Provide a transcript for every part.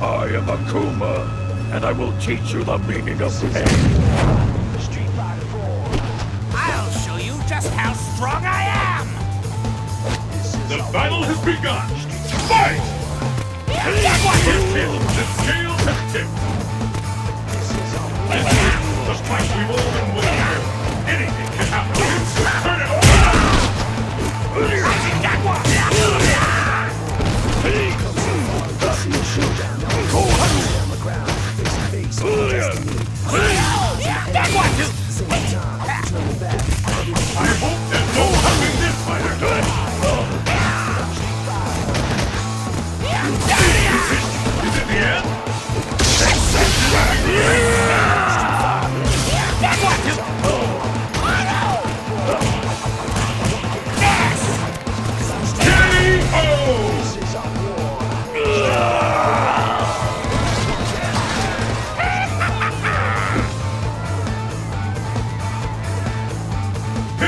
I am Akuma, and I will teach you the meaning of pain. I'll show you just how strong I am! The battle has begun! Fight! That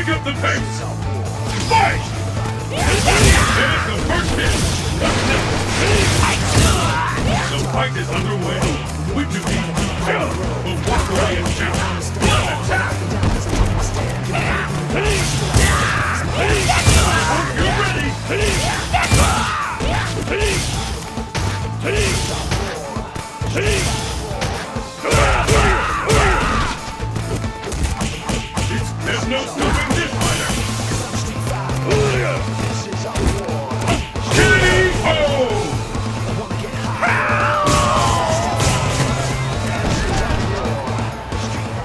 Pick up the pace! Fight! There's the first hit! The fight is underway. Which of these two gentlemen will walk away in champion? Attack! Hope you're ready! It's, there's no stopping.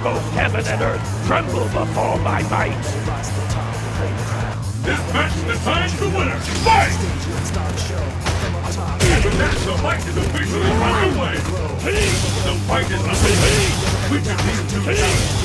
Both heaven and earth tremble before my might. This match decides the winner. Fight! The fight is officially underway. The fight is underway.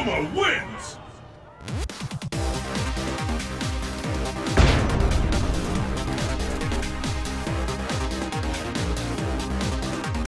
Akuma wins!